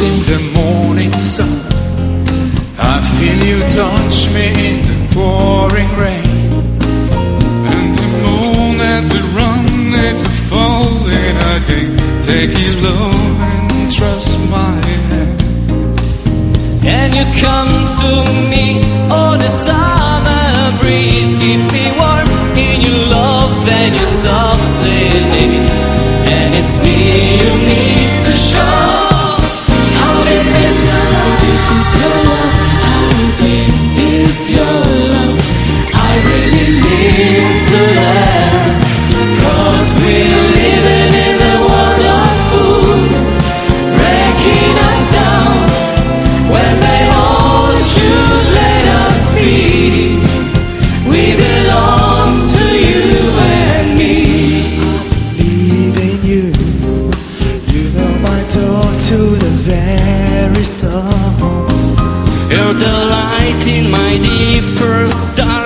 in the morning sun. I feel you touch me in the pouring rain. And the moon that's a run, it's a falling. I can take his love and trust my hand. And you come to me oh, on a summer breeze, keep me warm in your love that you softly leave. And it's me you need. door to the very soul. You're the light in my deepest dark.